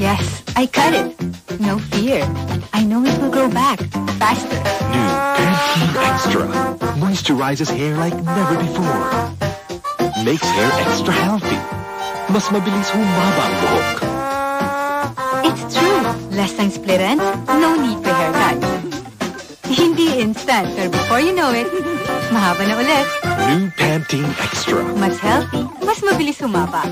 Yes, I cut it. No fear. I know it will grow back faster. New Pantene Extra moisturizes hair like never before. Makes hair extra healthy. Mas mabilis humaba ang buhok. It's true. Less time split no need for haircut. Hindi instant, pero before you know it, mahaba na ulit. New Pantene Extra. Mas healthy, mas mabilis humaba.